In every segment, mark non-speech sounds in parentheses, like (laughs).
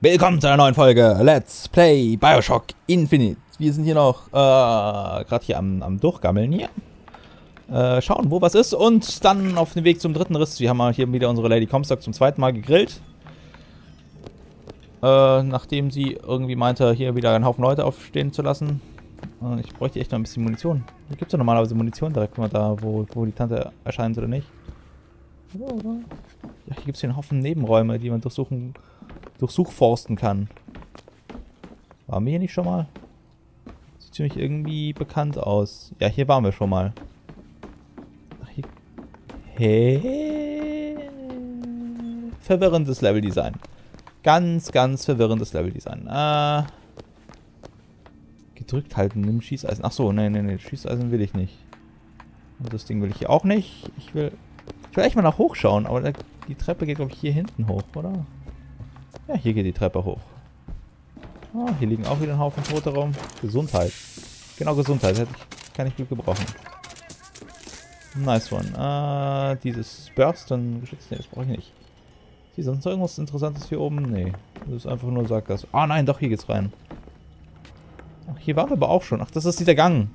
Willkommen zu einer neuen Folge Let's Play Bioshock Infinite. Wir sind hier noch, äh, gerade hier am, am Durchgammeln hier. Äh, schauen, wo was ist und dann auf dem Weg zum dritten Riss. Wir haben hier wieder unsere Lady Comstock zum zweiten Mal gegrillt. Äh, nachdem sie irgendwie meinte, hier wieder einen Haufen Leute aufstehen zu lassen. Äh, ich bräuchte echt noch ein bisschen Munition. Gibt es ja normalerweise Munition direkt mal da, wo, wo die Tante erscheint oder nicht. Ja, hier gibt es hier einen Haufen Nebenräume, die man durchsuchen, durchsuchforsten kann. Waren wir hier nicht schon mal? Sieht ziemlich irgendwie bekannt aus. Ja, hier waren wir schon mal. Ach, hier... Hey. Verwirrendes Leveldesign. Ganz, ganz verwirrendes Leveldesign. Äh... Gedrückt halten, nimm Schießeisen. Ach so, nee, nee, nee, Schießeisen will ich nicht. Und das Ding will ich hier auch nicht. Ich will... Echt mal nach hoch schauen, aber die Treppe geht, glaube ich, hier hinten hoch, oder? Ja, hier geht die Treppe hoch. Ah, hier liegen auch wieder ein Haufen Tote rum. Gesundheit. Genau, Gesundheit. Hätte ich, kann ich gut gebrauchen. Nice one. Äh, dieses Bursten geschützt. Nee, das brauche ich nicht. Hier sonst noch irgendwas Interessantes hier oben? Nee. Das ist einfach nur sagt das. Ah nein, doch, hier geht's rein. Ach, hier waren wir aber auch schon. Ach, das ist dieser Gang.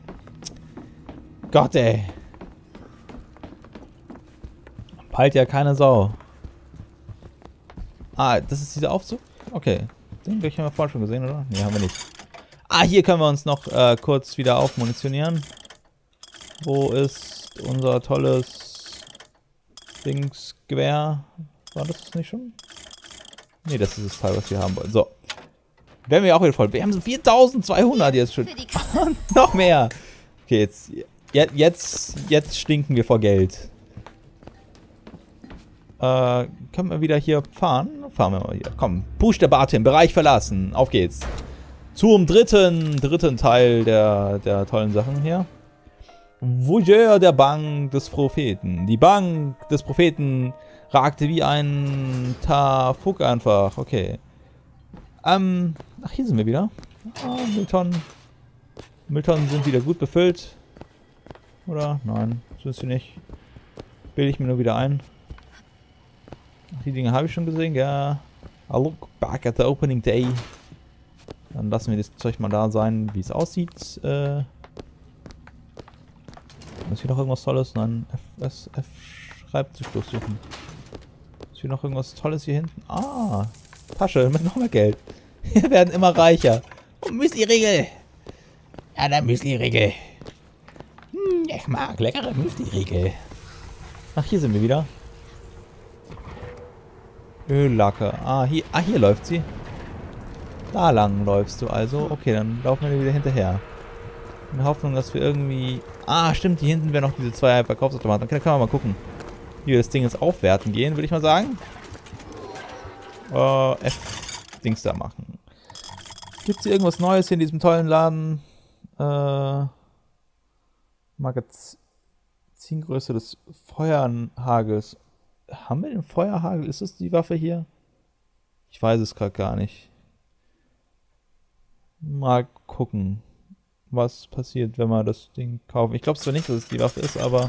Gott, ey. Peilt ja keine Sau. Ah, das ist dieser Aufzug? Okay. Den haben wir vorhin schon gesehen, oder? Nee, haben wir nicht. Ah, hier können wir uns noch äh, kurz wieder aufmunitionieren. Wo ist unser tolles Dingsgewehr? War das das nicht schon? Nee, das ist das Teil, was wir haben wollen. So. Werden wir auch wieder voll. Wir haben so 4200 jetzt schon. (laughs) noch mehr. Okay, jetzt, jetzt, jetzt stinken wir vor Geld. Äh, können wir wieder hier fahren? Fahren wir mal hier. Komm, push der Bartim, Bereich verlassen. Auf geht's. Zum dritten, dritten Teil der, der tollen Sachen hier. Voyeur der Bank des Propheten. Die Bank des Propheten ragte wie ein Tafuk einfach. Okay. Ähm, ach, hier sind wir wieder. Ah, Mülltonnen. Mülltonnen sind wieder gut befüllt. Oder? Nein, sind sie nicht. Bilde ich mir nur wieder ein. Die Dinge habe ich schon gesehen, ja. I'll look back at the opening day. Dann lassen wir das Zeug mal da sein, wie es aussieht. Äh, ist hier noch irgendwas Tolles? Nein, F, S, F schreibt sich durchsuchen. Ist hier noch irgendwas Tolles hier hinten? Ah, Tasche mit noch mehr Geld. (laughs) Wir werden immer reicher. Und Müsli-Riegel. Ja, der Müsli-Riegel. Hm, ich mag leckere Müsli-Riegel. Ach, hier sind wir wieder. Öllacke. Ah hier, ah, hier läuft sie. Da lang läufst du also. Okay, dann laufen wir wieder hinterher. In der Hoffnung, dass wir irgendwie... Ah, stimmt, hier hinten wären noch diese zwei Verkaufsautomaten. Okay, dann können wir mal gucken, wie wir das Ding jetzt aufwerten gehen, würde ich mal sagen. Äh, F-Dings da machen. Gibt es hier irgendwas Neues hier in diesem tollen Laden? Äh, Magazingröße des Feuerhagels haben wir den Feuerhagel? Ist das die Waffe hier? Ich weiß es gerade gar nicht. Mal gucken, was passiert, wenn wir das Ding kaufen. Ich glaube zwar nicht, dass es die Waffe ist, aber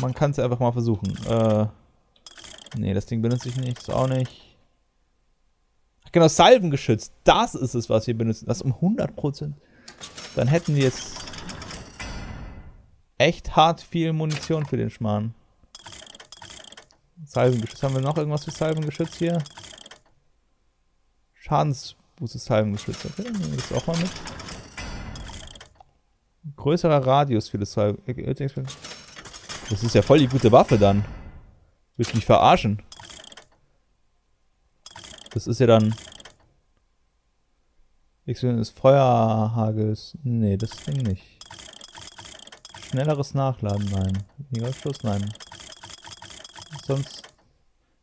man kann es einfach mal versuchen. Äh, nee, das Ding benutze ich nicht, das auch nicht. Ach genau, Salvengeschütz. Das ist es, was wir benutzen. Das um 100%. Dann hätten wir jetzt echt hart viel Munition für den Schmarrn. Salvengeschütz. Haben wir noch irgendwas für Salvengeschütz hier? Schadensbuße Salvengeschütz. Okay, dann nehme ich das auch mal mit. Größerer Radius für das Salvengeschütz. Das ist ja voll die gute Waffe dann. Willst du mich verarschen? Das ist ja dann... Explosion des Feuerhagels. Nee, das Ding nicht. Schnelleres Nachladen, nein. Weniger Schuss, nein sonst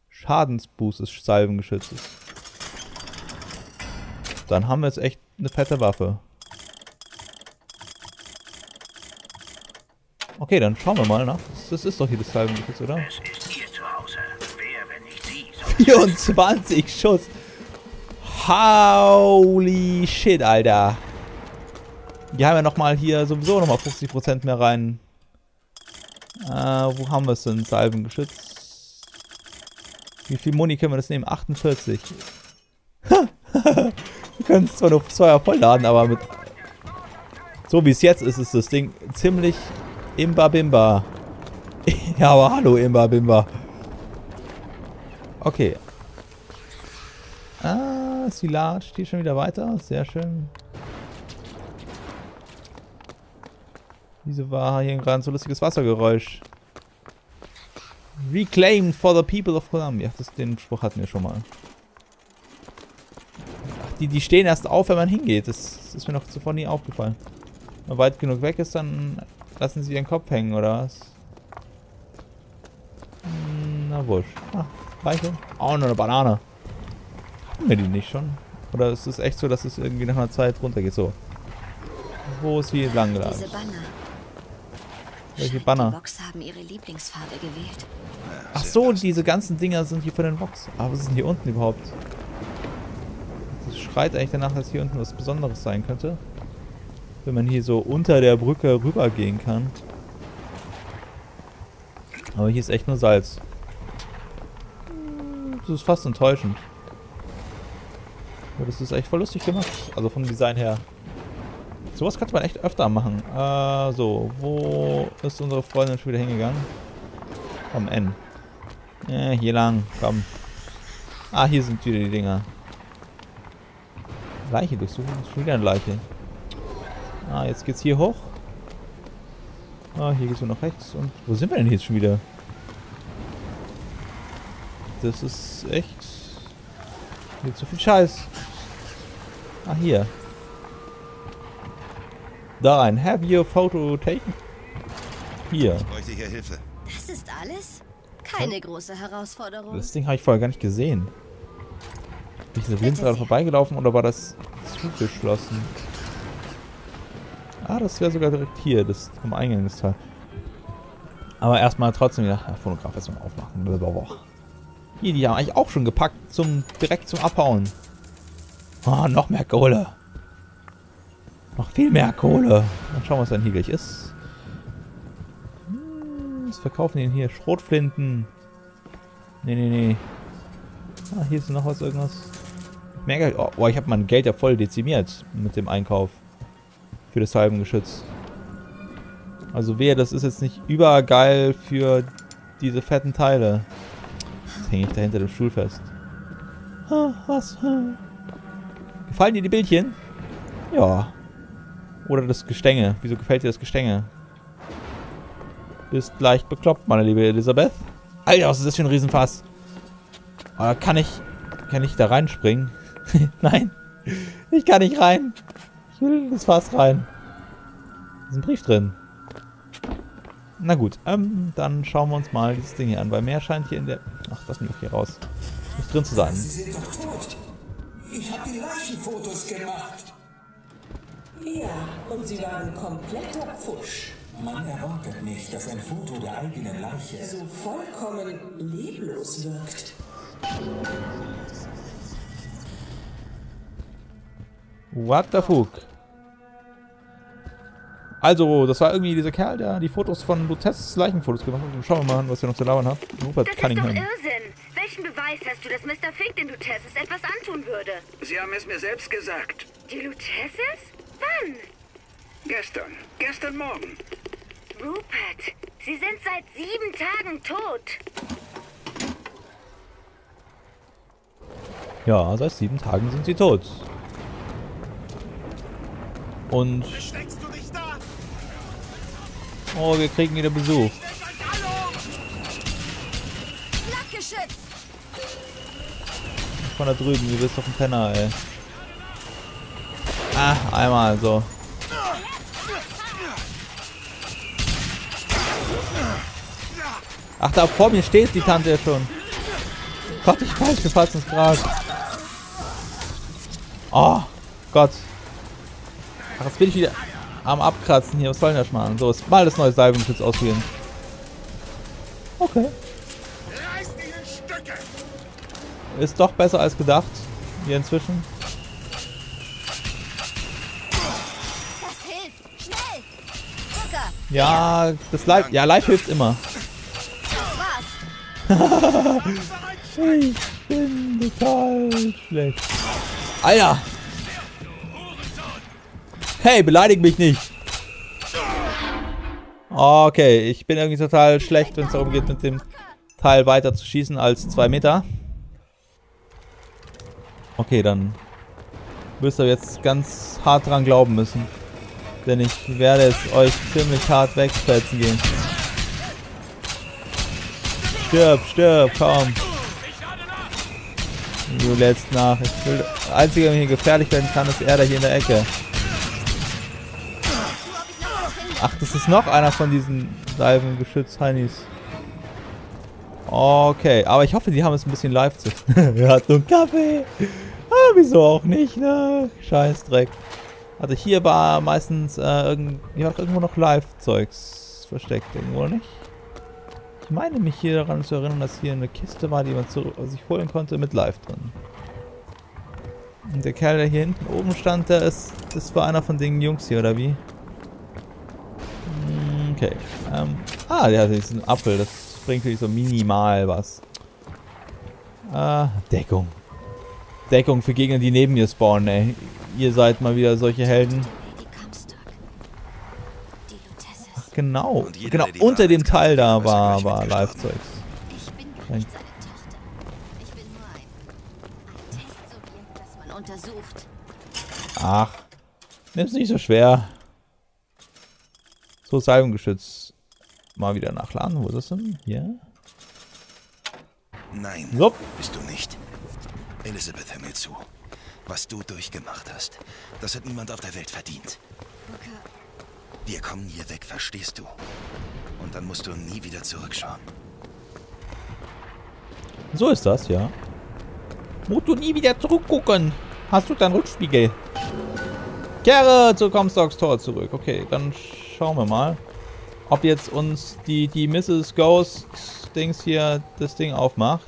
Schadensboost des Salvengeschützes. Dann haben wir jetzt echt eine fette Waffe. Okay, dann schauen wir mal nach. Das ist doch hier das Salvengeschütz, oder? 24 (laughs) Schuss. Holy shit, Alter. Die haben ja nochmal hier sowieso nochmal 50% mehr rein. Äh, wo haben wir es denn? Salvengeschütz. Wie viel Muni können wir das nehmen? 48. (laughs) wir können es zwar nur zwei voll laden, aber mit... So wie es jetzt ist, ist das Ding ziemlich imba-bimba. (laughs) ja, aber hallo imba-bimba. Okay. Ah, Silage steht schon wieder weiter. Sehr schön. Wieso war hier gerade so lustiges Wassergeräusch? Reclaimed for the people of Columbia. Das, den Spruch hatten wir schon mal. Ach, die, die stehen erst auf, wenn man hingeht. Das, das ist mir noch zuvor nie aufgefallen. Wenn man weit genug weg ist, dann lassen sie ihren Kopf hängen, oder was? Hm, na wurscht. Ah, Reiche. Oh, nur eine Banane. Haben wir die nicht schon? Oder ist es echt so, dass es irgendwie nach einer Zeit runtergeht? So. Wo ist sie lang geladen? Diese Banner. Welche Die Banner? Vox haben ihre Lieblingsfarbe gewählt. Ach so, diese ganzen Dinger sind hier von den Vox. Aber was ist denn hier unten überhaupt? Das schreit eigentlich danach, dass hier unten was Besonderes sein könnte. Wenn man hier so unter der Brücke rübergehen kann. Aber hier ist echt nur Salz. Das ist fast enttäuschend. Aber das ist echt voll lustig gemacht. Also vom Design her. Sowas könnte man echt öfter machen. Äh, so, wo ist unsere Freundin schon wieder hingegangen? Komm, N. Ja, hier lang, komm. Ah, hier sind wieder die Dinger. Leiche durchsuchen, das ist schon wieder eine Leiche. Ah, jetzt geht's hier hoch. Ah, hier geht's nur nach rechts. Und wo sind wir denn jetzt schon wieder? Das ist echt... Hier zu viel Scheiß. Ah, hier. Da rein. Have your photo taken? Hier. Ich bräuchte hier Hilfe. Das ist alles? Keine große Herausforderung. Das Ding habe ich vorher gar nicht gesehen. Bin ich da blind dran vorbeigelaufen oder war das zugeschlossen? Ah, das wäre sogar direkt hier, das am Eingang des Teil. Aber erstmal trotzdem wieder ja, Phonograph erstmal aufmachen. Blablabla. Hier, die haben eigentlich auch schon gepackt zum direkt zum Abhauen. Ah, noch mehr Kohle. Noch viel mehr Kohle. Dann schauen wir, was dann hier gleich ist. Was verkaufen die denn hier? Schrotflinten. Nee, nee, nee. Ah, hier ist noch was, irgendwas. Mehr Geld. Oh, oh ich habe mein Geld ja voll dezimiert mit dem Einkauf. Für das Salbengeschütz. Also wehe, das ist jetzt nicht übergeil für diese fetten Teile. Jetzt hänge ich da hinter dem Stuhl fest. Ah, was? Gefallen dir die Bildchen? Ja. Oder das Gestänge. Wieso gefällt dir das Gestänge? Bist leicht bekloppt, meine liebe Elisabeth. Alter, was ist das für ein Riesenfass? Aber kann ich... Kann ich da reinspringen? (laughs) Nein. Ich kann nicht rein. Ich will in das Fass rein. Da ist ein Brief drin. Na gut, ähm, dann schauen wir uns mal dieses Ding hier an, weil mehr scheint hier in der... Ach, das doch hier raus. Nicht drin zu sein. Sie sind doch tot. Ich habe die Leichenfotos gemacht. Ja, und sie waren kompletter Pfusch. Man erwartet nicht, dass ein Foto der eigenen Leiche So vollkommen leblos wirkt. What the fuck? Also, das war irgendwie dieser Kerl, der die Fotos von Lutez Leichenfotos gemacht hat. Schauen wir mal an, was wir noch zu labern haben. Rupert Das ist doch Cunningham. Irrsinn. Welchen Beweis hast du, dass Mr. Fink den Luteces etwas antun würde? Sie haben es mir selbst gesagt. Die Luteces? Wann? Gestern. Gestern Morgen. Rupert, sie sind seit sieben Tagen tot. Ja, seit sieben Tagen sind sie tot. Und... Oh, wir kriegen wieder Besuch. Von da drüben, du bist doch ein Penner, ey. Ah, einmal so. Ach, da vor mir steht die Tante ja schon. Gott, ich wir fassen es gerade. Oh, Gott. Ach, jetzt bin ich wieder am Abkratzen hier. Was soll denn das machen? So, ist mal das neue Salbenschutz auswählen. Okay. Ist doch besser als gedacht. Hier inzwischen. Ja, das Live. Ja, Live hilft immer. Ich bin total schlecht. Alter! Hey, beleidig mich nicht! Okay, ich bin irgendwie total schlecht, wenn es darum geht, mit dem Teil weiter zu schießen als zwei Meter. Okay, dann müsst ihr jetzt ganz hart dran glauben müssen. Denn ich werde es euch ziemlich hart wegfetzen gehen. Stirb, stirb, komm. Du lädst nach. Ich will, der Einzige, der mir hier gefährlich werden kann, ist er da hier in der Ecke. Ach, das ist noch einer von diesen Salvengeschütz-Heinis. Okay, aber ich hoffe, die haben es ein bisschen live zu. er hat nur einen Kaffee. Ah, wieso auch nicht, ne? Scheißdreck. Also hier war meistens äh, irgend, ja, irgendwo noch Live-Zeugs versteckt. Irgendwo nicht? Ich meine mich hier daran zu erinnern, dass hier eine Kiste war, die man zu, sich holen konnte mit Live drin. Und der Kerl, der hier hinten oben stand, der ist, das war einer von den Jungs hier, oder wie? Hm, Okay. Ähm, ah, der hat diesen Apfel. Das bringt wirklich so minimal was. Ah, Deckung. Deckung für Gegner, die neben mir spawnen, ey. Ihr seid mal wieder solche Helden. Genau. Und jeder, genau, der die unter dem Teil da war, war. Live-Zeugs. Ich bin gar nicht seine Tochter. Ich bin nur ein, ein Testsubjekt, das man untersucht. Ach, nimm's nicht so schwer. So, Salbengeschütz. Mal wieder nachladen. Wo ist das denn? Hier? Nein, So. bist du nicht. Elizabeth, hör mir zu. Was du durchgemacht hast, das hat niemand auf der Welt verdient. Booker, Wir kommen hier weg, verstehst du? Und dann musst du nie wieder zurückschauen. So ist das, ja. Musst du nie wieder zurückgucken. Hast du deinen Rückspiegel? Kehre zu Comstocks Tor zurück. Okay, dann schauen wir mal, ob jetzt uns die, die Mrs. Ghost Dings hier das Ding aufmacht.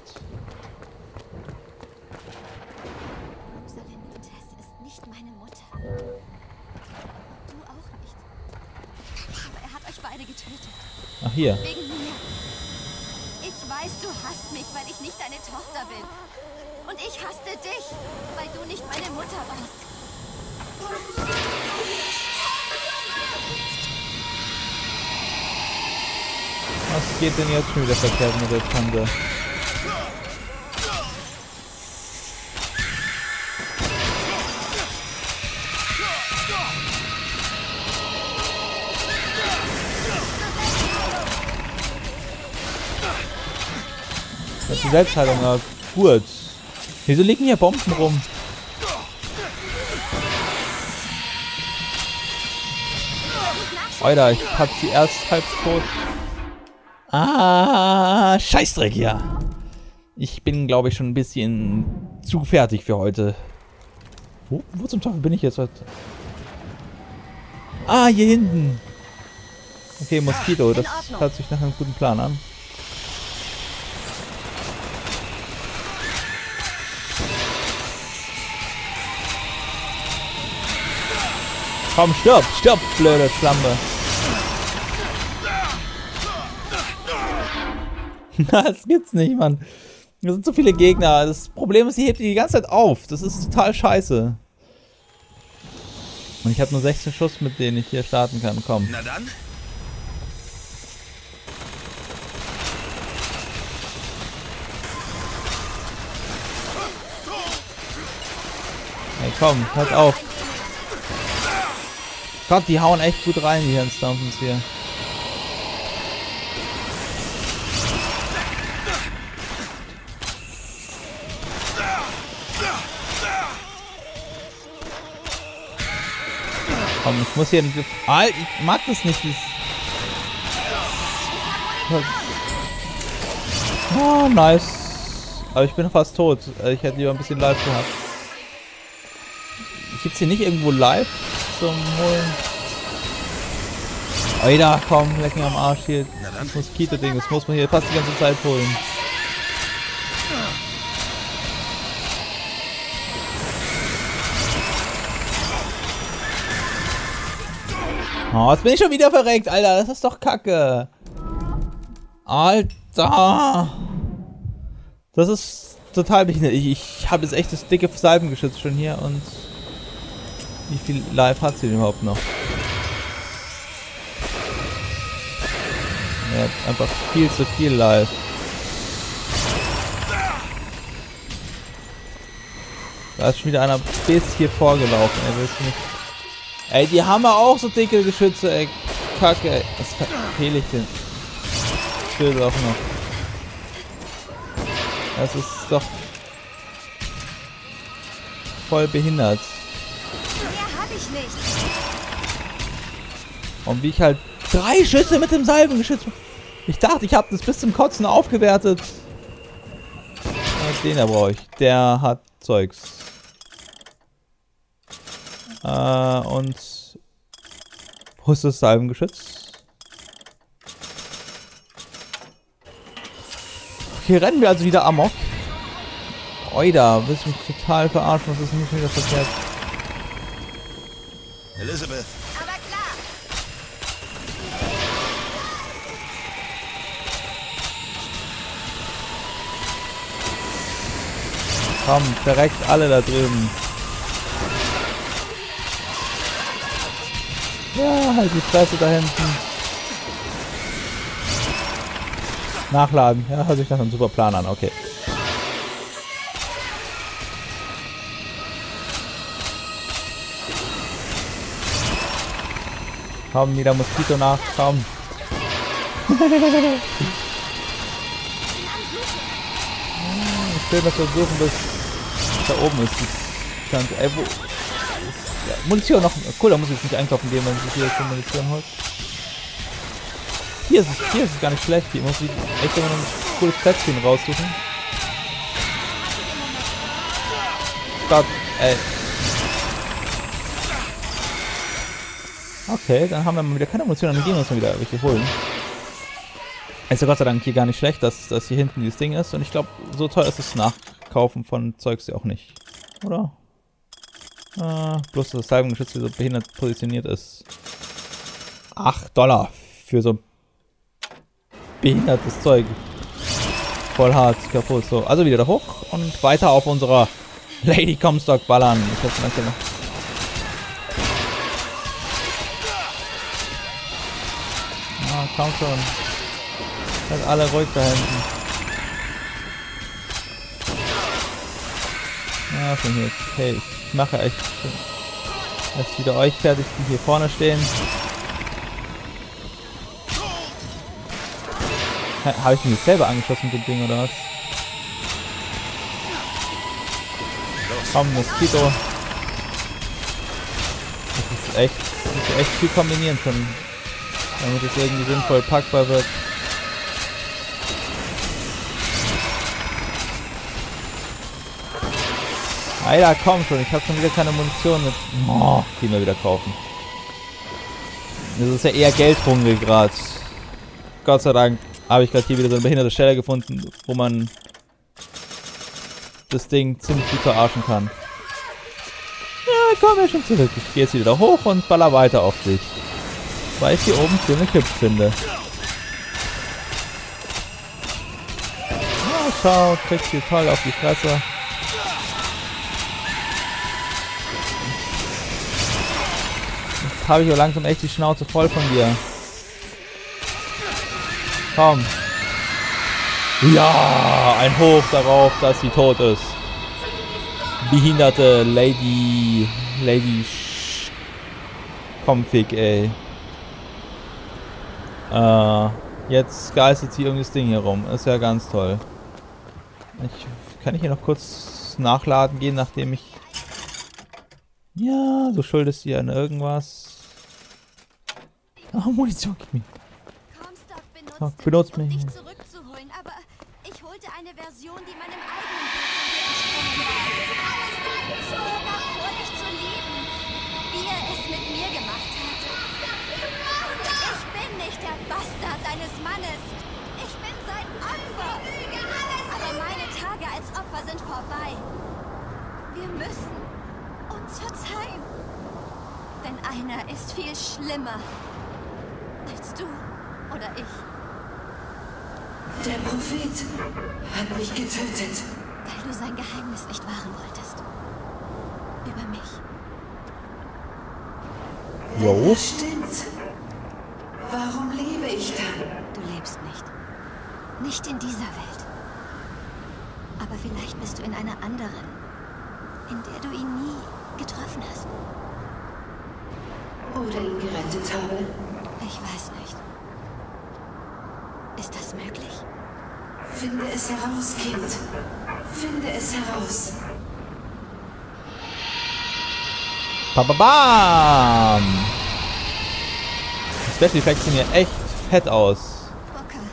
Rosalind Lutess ist nicht meine Mutter. Und du auch nicht. Aber er hat euch beide getötet. Ach, hier. Wegen mir. Ich weiß, du hasst mich, weil ich nicht deine Tochter bin. Und ich hasste dich, weil du nicht meine Mutter warst. Was geht denn jetzt schon wieder verkehrt mit der Tante? Die Selbstheilung, ja, gut. Wieso liegen hier Bomben rum? Alter, ich hab sie erst halb tot. Ah, Scheißdreck, ja. Ich bin, glaube ich, schon ein bisschen zu fertig für heute. Wo, wo zum Teufel bin ich jetzt? Ah, hier hinten. Okay, Moskito, das hört sich nach einem guten Plan an. Komm, stirb, stirb, blöde Schlampe. (laughs) das gibt's nicht, Mann. Da sind so viele Gegner. Das Problem ist, sie hebt die die ganze Zeit auf. Das ist total scheiße. Und ich habe nur 16 Schuss, mit denen ich hier starten kann. Komm. Na dann, Hey, komm, hört auf. Gott, die hauen echt gut rein, die Herrn hier. Komm, ich muss hier... Ah, ich mag das nicht. Dieses oh, nice. Aber ich bin fast tot. Äh, Ich hätte lieber ein bisschen live gehabt. Gibt's hier nicht irgendwo live zum Holen? Alter, komm, leck mir am Arsch hier. Das Moskito-Ding, das muss man hier fast die ganze Zeit holen. Oh, jetzt bin ich schon wieder verreckt, Alter. Das ist doch kacke. Alter. Das ist total behindert. Ich, ich habe jetzt echt das dicke Salbengeschütz schon hier und wie viel Live hat sie überhaupt noch? Er hat einfach viel zu viel Live. Da ist schon wieder einer bis hier vorgelaufen, ey, willst du nicht? Ey, die haben ja auch so dicke Geschütze, ey. Kacke, ey. Was verfehle ich denn? Schild auch noch. Das ist doch voll behindert. Und wie ich halt drei Schüsse mit dem Salbengeschütz. Ich dachte, ich habe das bis zum Kotzen aufgewertet. Den da brauche ich. Der hat Zeugs. Äh, und wo ist das Salbengeschütz? Okay, rennen wir also wieder amok. Oida, willst du mich total verarschen? Was ist hier wieder verkehrt? Elizabeth, Komm, verreckt alle da drüben. Ja, halt die Fresse da hinten. Nachladen. Ja, hört sich nach einem super Plan an. Okay. Komm, wieder Moskito nach. Komm. (laughs) Ich will das versuchen, bis da oben ist. Die Chance. Ey, wo? Ist, ja, Munition noch. Cool, da muss ich jetzt nicht einkaufen gehen, wenn sich hier die Munition holt. Hier ist es, hier ist es gar nicht schlecht. Hier muss ich echt immer noch ein cooles Plätzchen raussuchen. Gott, ey. Okay, dann haben wir mal wieder keine Munition, dann gehen wir uns mal wieder richtig holen. Ist ja Gott sei Dank hier gar nicht schlecht, dass, dass hier hinten dieses Ding ist. Und ich glaube, so teuer ist das Nachkaufen von Zeugs ja auch nicht. Oder? Äh, bloß, dass das Salbengeschütz hier so behindert positioniert ist. 8 Dollar für so behindertes Zeug. Voll hart, kaputt. So, also wieder da hoch und weiter auf unserer Lady Comstock ballern. Ich hoffe, danke noch. Ah, komm schon. Seid alle ruhig da hinten. Ja, schon hier. Okay, ich mache echt erst wieder euch fertig, die hier vorne stehen. Habe ich mich selber angeschossen mit dem Ding oder was? Komm, Moskito. Das ist echt, das ist echt viel kombinieren schon, damit es irgendwie sinnvoll packbar wird. Alter, komm schon, ich habe schon wieder keine Munition mit. Oh, die wir wieder kaufen. Das ist ja eher Geldhungrig gerade. Gott sei Dank habe ich gerade hier wieder so eine behinderte Stelle gefunden, wo man das Ding ziemlich gut verarschen kann. Ja, komm ja schon zurück. Ich gehe jetzt wieder hoch und baller weiter auf dich. Weil ich hier oben ziemlich hübsch finde. Ja, schau, kriegst hier toll auf die Fresse. Jetzt habe ich ja langsam echt die Schnauze voll von dir. Komm. Ja, ein Hoch darauf, dass sie tot ist. Behinderte Lady. Lady. Sch Config, ey. Äh, jetzt geistert sie irgendein Ding hier rum. Ist ja ganz toll. Ich, kann ich hier noch kurz nachladen gehen, nachdem ich. Ja, du schuldest dir an irgendwas. Oh, Munition, gib mir. Comstock benutzt, Oh, benutzt mich. dich zurückzuholen, aber ich holte eine Version, die meinem eigenen Bild von vor dich zu lieben, wie er es mit mir gemacht hat. Ich bin nicht der Bastard deines Mannes. Ich bin sein Opfer. Aber meine Tage als Opfer sind vorbei. Wir müssen uns verzeihen. Denn einer ist viel schlimmer oder ich. Der Prophet hat mich getötet. Weil du sein Geheimnis nicht wahren wolltest. Über mich. Das stimmt, warum lebe ich dann? Du lebst nicht. Nicht in dieser Welt. Aber vielleicht bist du in einer anderen, in der du ihn nie getroffen hast. Oder ihn gerettet habe? Ich weiß nicht. Das möglich? Finde es heraus, Kind. Finde es heraus. Bababam! Die Special Effects sehen ja echt fett aus.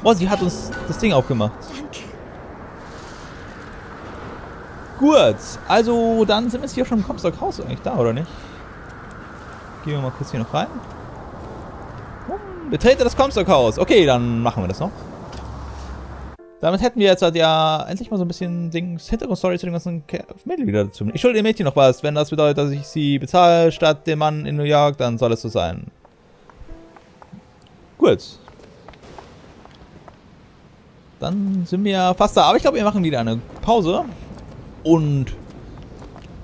Boah, sie hat uns das Ding aufgemacht. danke. Gut, also dann sind wir jetzt hier schon im Comstock Haus eigentlich da, oder nicht? Gehen wir mal kurz hier noch rein. Hm, Betrete das Comstock Haus. Okay, dann machen wir das noch. Damit hätten wir jetzt halt ja endlich mal so ein bisschen Dings, Hintergrundstory zu dem ganzen Mädel wieder dazu. Ich schulde dem Mädchen noch was. Wenn das bedeutet, dass ich sie bezahle statt dem Mann in New York, dann soll es so sein. Gut. Dann sind wir fast da. Aber ich glaube, wir machen wieder eine Pause. Und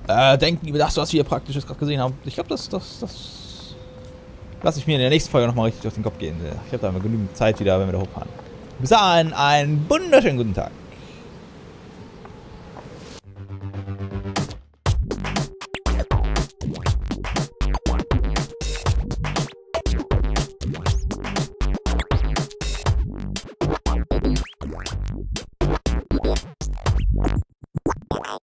äh, denken über das, was wir praktisch gerade gesehen haben. Ich glaube, das, das, das lasse ich mir in der nächsten Folge nochmal richtig auf den Kopf gehen. Ich habe da mal genügend Zeit wieder, wenn wir da hochfahren. Bis dahin, einen wunderschönen guten Tag.